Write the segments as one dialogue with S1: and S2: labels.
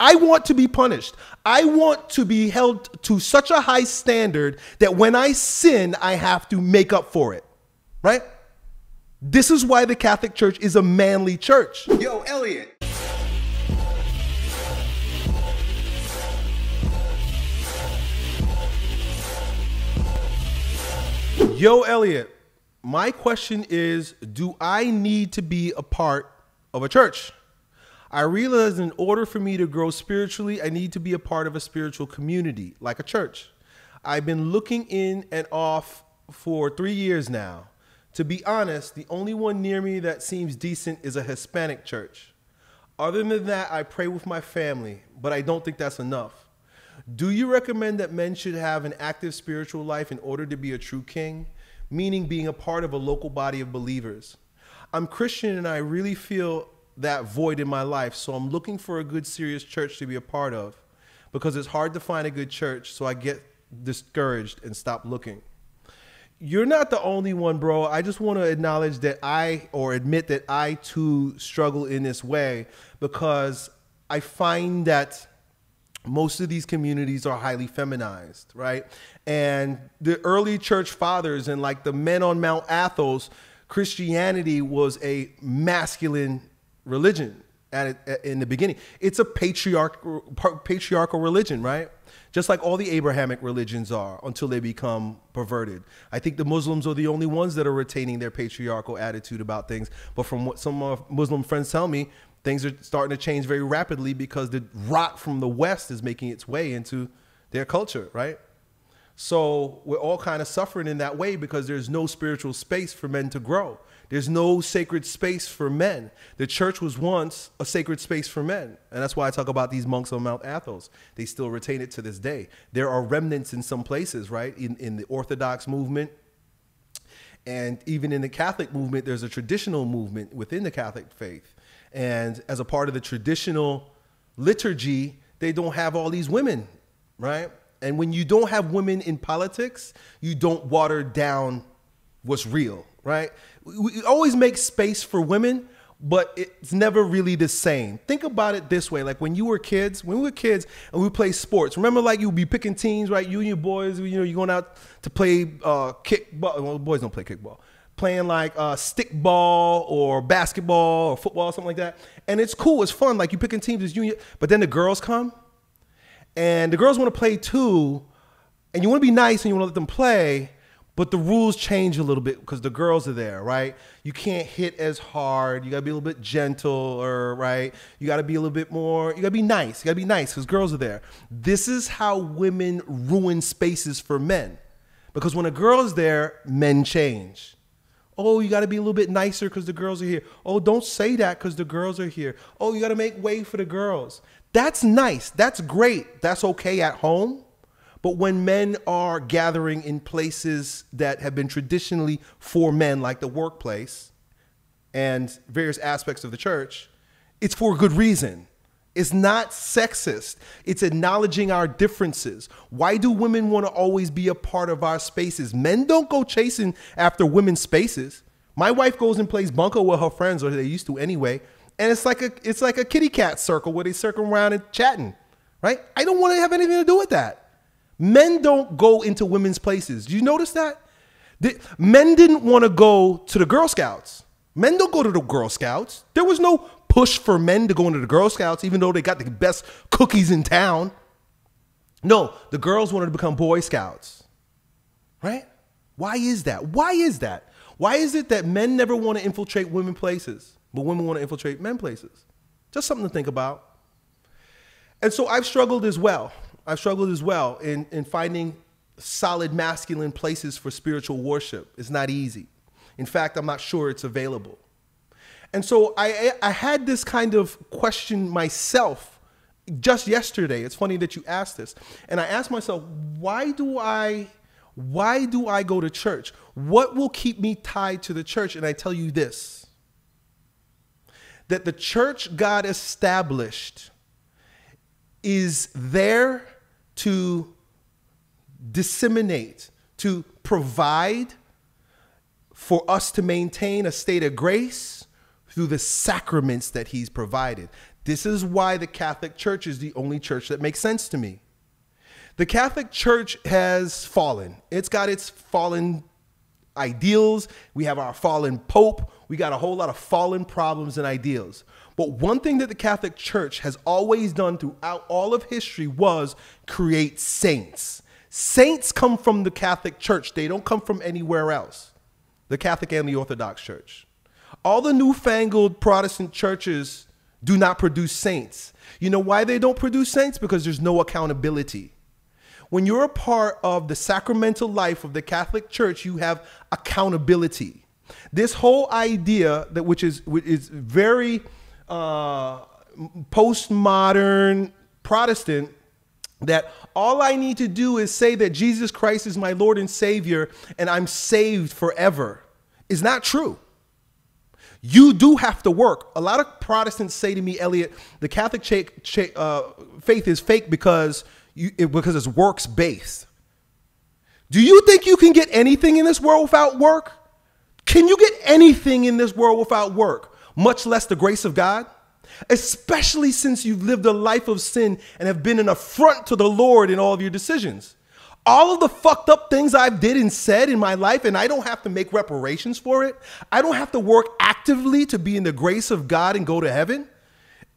S1: I want to be punished. I want to be held to such a high standard that when I sin, I have to make up for it. Right? This is why the Catholic Church is a manly church.
S2: Yo, Elliott.
S1: Yo, Elliott, my question is Do I need to be a part of a church? I realized in order for me to grow spiritually, I need to be a part of a spiritual community, like a church. I've been looking in and off for three years now. To be honest, the only one near me that seems decent is a Hispanic church. Other than that, I pray with my family, but I don't think that's enough. Do you recommend that men should have an active spiritual life in order to be a true king, meaning being a part of a local body of believers? I'm Christian and I really feel that void in my life. So I'm looking for a good, serious church to be a part of because it's hard to find a good church. So I get discouraged and stop looking. You're not the only one, bro. I just want to acknowledge that I, or admit that I too struggle in this way because I find that most of these communities are highly feminized, right? And the early church fathers and like the men on Mount Athos, Christianity was a masculine religion at, it, in the beginning. It's a patriarchal patriarchal religion, right? Just like all the Abrahamic religions are until they become perverted. I think the Muslims are the only ones that are retaining their patriarchal attitude about things. But from what some of Muslim friends tell me, things are starting to change very rapidly because the rot from the West is making its way into their culture, right? So we're all kind of suffering in that way because there's no spiritual space for men to grow. There's no sacred space for men. The church was once a sacred space for men. And that's why I talk about these monks on Mount Athos. They still retain it to this day. There are remnants in some places, right? In, in the Orthodox movement, and even in the Catholic movement, there's a traditional movement within the Catholic faith. And as a part of the traditional liturgy, they don't have all these women, right? And when you don't have women in politics, you don't water down what's real, right? We always make space for women, but it's never really the same. Think about it this way: like when you were kids, when we were kids and we play sports. Remember, like you'd be picking teams, right? You and your boys, you know, you're going out to play uh, kickball. Well, boys don't play kickball. Playing like uh, stick ball or basketball or football, or something like that. And it's cool, it's fun. Like you picking teams as junior, but then the girls come, and the girls want to play too, and you want to be nice and you want to let them play but the rules change a little bit because the girls are there, right? You can't hit as hard. You got to be a little bit gentle, or right? You got to be a little bit more, you got to be nice. You got to be nice because girls are there. This is how women ruin spaces for men. Because when a girl's there, men change. Oh, you got to be a little bit nicer because the girls are here. Oh, don't say that because the girls are here. Oh, you got to make way for the girls. That's nice. That's great. That's okay at home. But when men are gathering in places that have been traditionally for men, like the workplace and various aspects of the church, it's for a good reason. It's not sexist. It's acknowledging our differences. Why do women want to always be a part of our spaces? Men don't go chasing after women's spaces. My wife goes and plays bunco with her friends, or they used to anyway. And it's like a it's like a kitty cat circle where they circle around and chatting, right? I don't want to have anything to do with that. Men don't go into women's places. Do you notice that? The, men didn't want to go to the Girl Scouts. Men don't go to the Girl Scouts. There was no push for men to go into the Girl Scouts, even though they got the best cookies in town. No, the girls wanted to become Boy Scouts. Right? Why is that? Why is that? Why is it that men never want to infiltrate women places, but women want to infiltrate men places? Just something to think about. And so I've struggled as well. I've struggled as well in, in finding solid masculine places for spiritual worship. It's not easy. In fact, I'm not sure it's available. And so I, I had this kind of question myself just yesterday. It's funny that you asked this. And I asked myself, why do I why do I go to church? What will keep me tied to the church? And I tell you this that the church God established is there to disseminate, to provide for us to maintain a state of grace through the sacraments that he's provided. This is why the Catholic Church is the only church that makes sense to me. The Catholic Church has fallen. It's got its fallen ideals. We have our fallen pope. We got a whole lot of fallen problems and ideals. But one thing that the Catholic Church has always done throughout all of history was create saints. Saints come from the Catholic Church, they don't come from anywhere else. The Catholic and the Orthodox Church. All the newfangled Protestant churches do not produce saints. You know why they don't produce saints? Because there's no accountability. When you're a part of the sacramental life of the Catholic Church, you have accountability. This whole idea that which is which is very uh, postmodern Protestant that all I need to do is say that Jesus Christ is my Lord and Savior and I'm saved forever is not true. You do have to work. A lot of Protestants say to me, Elliott, the Catholic uh, faith is fake because you, it, because it's works based. Do you think you can get anything in this world without work? Can you get anything in this world without work, much less the grace of God? Especially since you've lived a life of sin and have been an affront to the Lord in all of your decisions. All of the fucked up things I've did and said in my life, and I don't have to make reparations for it. I don't have to work actively to be in the grace of God and go to heaven.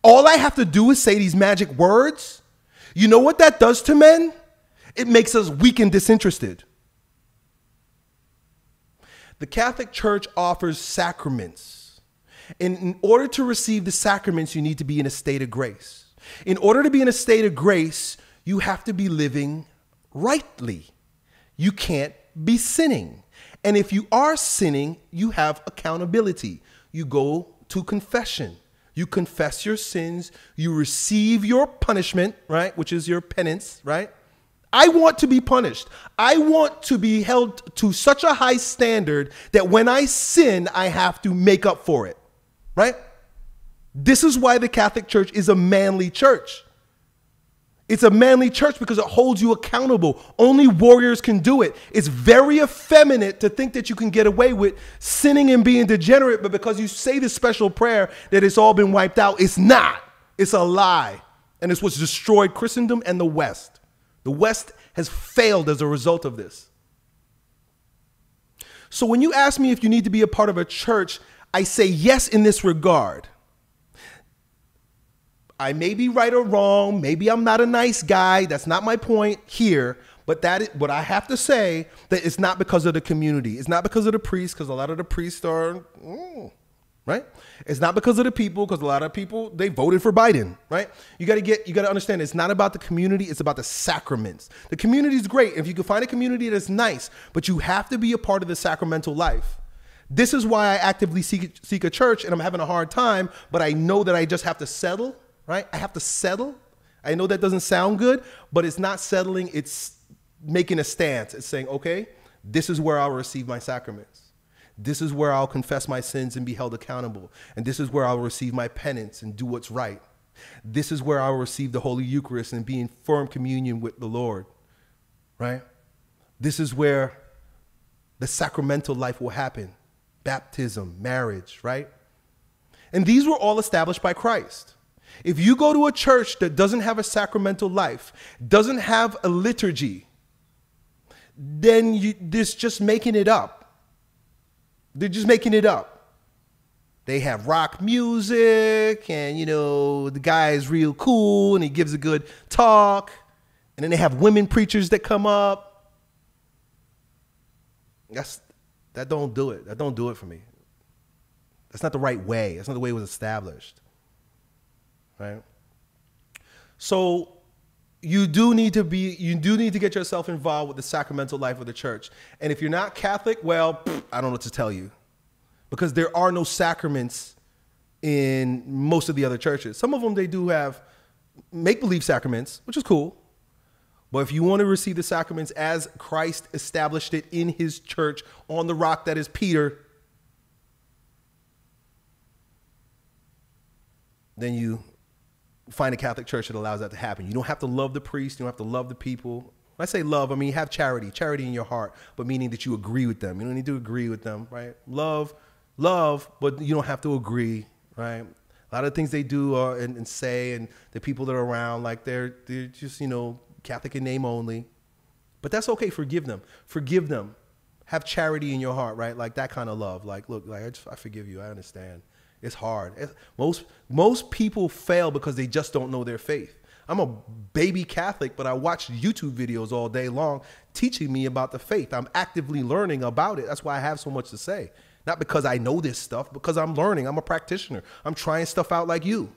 S1: All I have to do is say these magic words you know what that does to men? It makes us weak and disinterested. The Catholic Church offers sacraments. In order to receive the sacraments, you need to be in a state of grace. In order to be in a state of grace, you have to be living rightly. You can't be sinning. And if you are sinning, you have accountability. You go to confession you confess your sins, you receive your punishment, right? Which is your penance, right? I want to be punished. I want to be held to such a high standard that when I sin, I have to make up for it, right? This is why the Catholic Church is a manly church. It's a manly church because it holds you accountable. Only warriors can do it. It's very effeminate to think that you can get away with sinning and being degenerate, but because you say this special prayer that it's all been wiped out, it's not. It's a lie. And it's what's destroyed Christendom and the West. The West has failed as a result of this. So when you ask me if you need to be a part of a church, I say yes in this regard. I may be right or wrong. Maybe I'm not a nice guy. That's not my point here. But that is what I have to say that it's not because of the community. It's not because of the priests, because a lot of the priests are, mm, right? It's not because of the people, because a lot of people they voted for Biden, right? You got to get, you got to understand, it's not about the community. It's about the sacraments. The community is great if you can find a community that's nice, but you have to be a part of the sacramental life. This is why I actively seek, seek a church, and I'm having a hard time. But I know that I just have to settle right? I have to settle. I know that doesn't sound good, but it's not settling, it's making a stance. It's saying, okay, this is where I'll receive my sacraments. This is where I'll confess my sins and be held accountable. And this is where I'll receive my penance and do what's right. This is where I'll receive the Holy Eucharist and be in firm communion with the Lord, right? This is where the sacramental life will happen baptism, marriage, right? And these were all established by Christ. If you go to a church that doesn't have a sacramental life, doesn't have a liturgy, then you, this just making it up. They're just making it up. They have rock music, and you know the guy is real cool, and he gives a good talk, and then they have women preachers that come up. That's that don't do it. That don't do it for me. That's not the right way. That's not the way it was established right? So you do need to be you do need to get yourself involved with the sacramental life of the church. And if you're not Catholic, well, I don't know what to tell you. Because there are no sacraments in most of the other churches. Some of them they do have make believe sacraments, which is cool. But if you want to receive the sacraments as Christ established it in his church on the rock that is Peter, then you find a Catholic church that allows that to happen. You don't have to love the priest. You don't have to love the people. When I say love, I mean have charity, charity in your heart, but meaning that you agree with them. You don't need to agree with them, right? Love, love, but you don't have to agree, right? A lot of things they do uh, and, and say, and the people that are around, like they're they're just you know Catholic in name only. But that's okay. Forgive them. Forgive them. Have charity in your heart, right? Like that kind of love. Like, look, like I, just, I forgive you. I understand. It's hard. It's, most most people fail because they just don't know their faith. I'm a baby Catholic, but I watch YouTube videos all day long teaching me about the faith. I'm actively learning about it. That's why I have so much to say. Not because I know this stuff, because I'm learning. I'm a practitioner. I'm trying stuff out like you.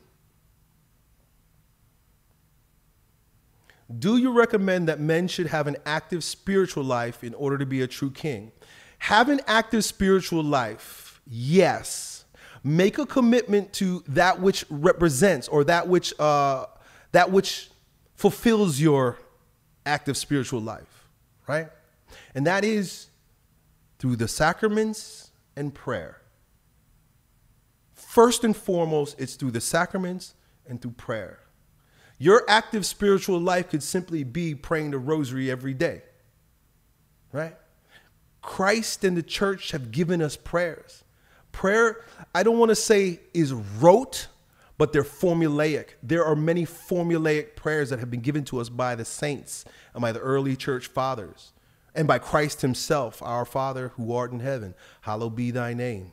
S1: Do you recommend that men should have an active spiritual life in order to be a true king? Have an active spiritual life, yes. Make a commitment to that which represents or that which uh, that which fulfills your active spiritual life, right? And that is through the sacraments and prayer. First and foremost, it's through the sacraments and through prayer. Your active spiritual life could simply be praying the rosary every day, right? Christ and the church have given us prayers. Prayer, I don't want to say is rote, but they're formulaic. There are many formulaic prayers that have been given to us by the saints and by the early church fathers and by Christ himself, our Father who art in heaven. Hallowed be thy name.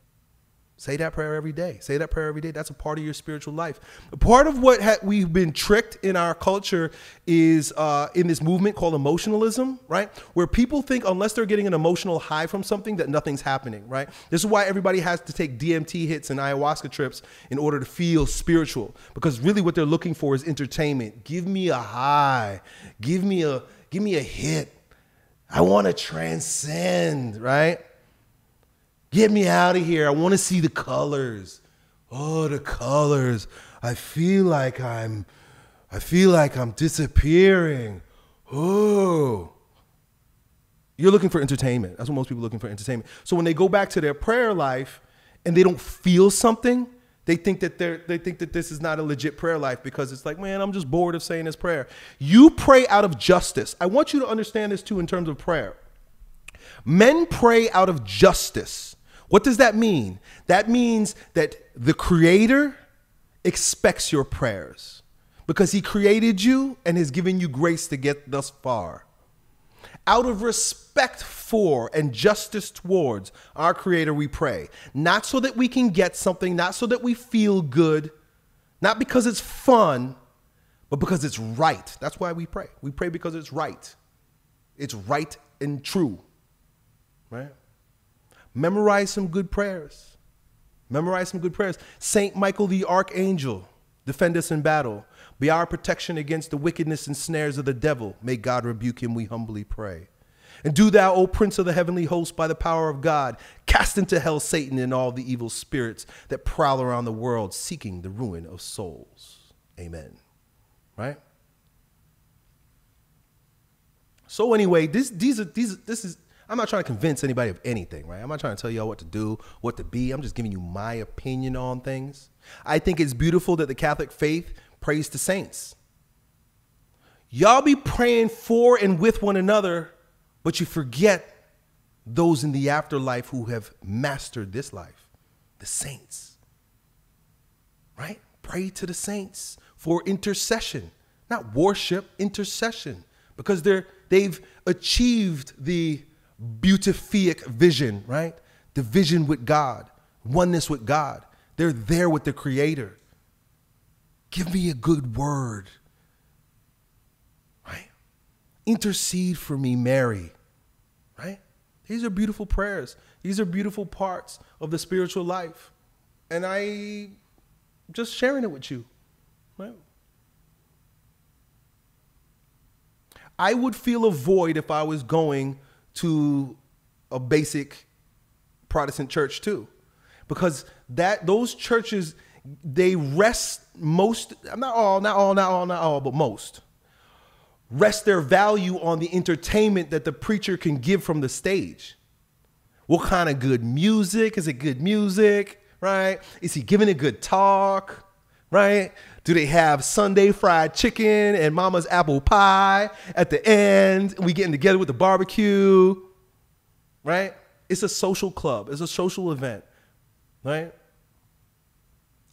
S1: Say that prayer every day. Say that prayer every day. That's a part of your spiritual life. Part of what ha- we've been tricked in our culture is uh, in this movement called emotionalism, right? Where people think unless they're getting an emotional high from something, that nothing's happening, right? This is why everybody has to take DMT hits and ayahuasca trips in order to feel spiritual, because really what they're looking for is entertainment. Give me a high. Give me a give me a hit. I want to transcend, right? Get me out of here. I want to see the colors. Oh, the colors. I feel like I'm I feel like I'm disappearing. Oh. You're looking for entertainment. That's what most people are looking for entertainment. So when they go back to their prayer life and they don't feel something, they think that they're they think that this is not a legit prayer life because it's like, man, I'm just bored of saying this prayer. You pray out of justice. I want you to understand this too in terms of prayer. Men pray out of justice. What does that mean? That means that the Creator expects your prayers because He created you and has given you grace to get thus far. Out of respect for and justice towards our Creator, we pray. Not so that we can get something, not so that we feel good, not because it's fun, but because it's right. That's why we pray. We pray because it's right. It's right and true, right? Memorize some good prayers. Memorize some good prayers. Saint Michael the Archangel, defend us in battle. Be our protection against the wickedness and snares of the devil. May God rebuke him, we humbly pray. And do thou, O Prince of the heavenly host, by the power of God, cast into hell Satan and all the evil spirits that prowl around the world seeking the ruin of souls. Amen. Right? So anyway, this these are these this is I'm not trying to convince anybody of anything, right? I'm not trying to tell y'all what to do, what to be. I'm just giving you my opinion on things. I think it's beautiful that the Catholic faith prays to saints. Y'all be praying for and with one another, but you forget those in the afterlife who have mastered this life, the saints. Right? Pray to the saints for intercession, not worship, intercession, because they're they've achieved the beatific vision, right? The vision with God, oneness with God. They're there with the Creator. Give me a good word, right? Intercede for me, Mary, right? These are beautiful prayers. These are beautiful parts of the spiritual life. And I just sharing it with you. Right? I would feel a void if I was going to a basic Protestant church too, because that those churches they rest most not all not all not all not all but most rest their value on the entertainment that the preacher can give from the stage. What kind of good music? Is it good music? Right? Is he giving a good talk? Right? Do they have Sunday fried chicken and mama's apple pie at the end? We getting together with the barbecue, right? It's a social club. It's a social event, right?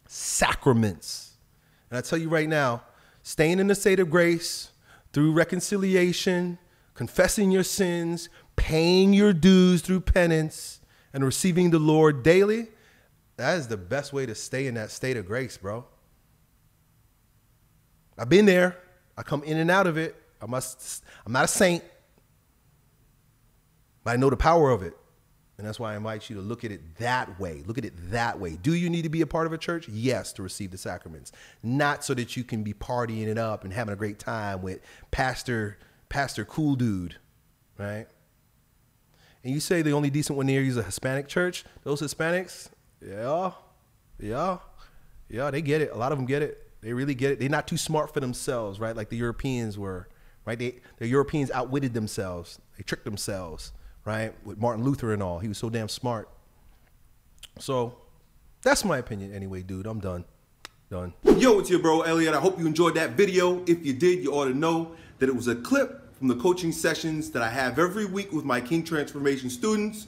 S1: Sacraments. And I tell you right now, staying in the state of grace through reconciliation, confessing your sins, paying your dues through penance, and receiving the Lord daily, that is the best way to stay in that state of grace, bro. I've been there. I come in and out of it. I must I'm not a saint. But I know the power of it. And that's why I invite you to look at it that way. Look at it that way. Do you need to be a part of a church? Yes, to receive the sacraments. Not so that you can be partying it up and having a great time with Pastor Pastor Cool Dude, right? And you say the only decent one near you is a Hispanic church. Those Hispanics, yeah, yeah, yeah, they get it. A lot of them get it. They really get it. They're not too smart for themselves, right? Like the Europeans were, right? They, the Europeans outwitted themselves. They tricked themselves, right? With Martin Luther and all. He was so damn smart. So that's my opinion anyway, dude. I'm done. Done.
S2: Yo, it's your bro Elliott. I hope you enjoyed that video. If you did, you ought to know that it was a clip from the coaching sessions that I have every week with my King Transformation students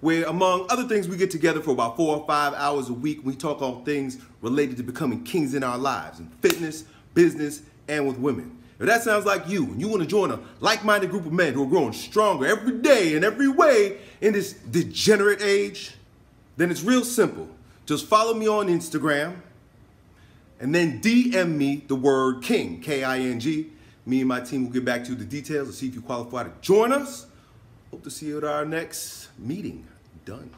S2: where among other things we get together for about four or five hours a week. We talk on things related to becoming kings in our lives in fitness business and with women. If that sounds like you and you want to join a like-minded group of men who are growing stronger every day in every way in this degenerate age then it's real simple. Just follow me on instagram and then dm me the word king k-i-n-g me and my team will get back to you the details and see if you qualify to join us. Hope to see you at our next meeting. Done.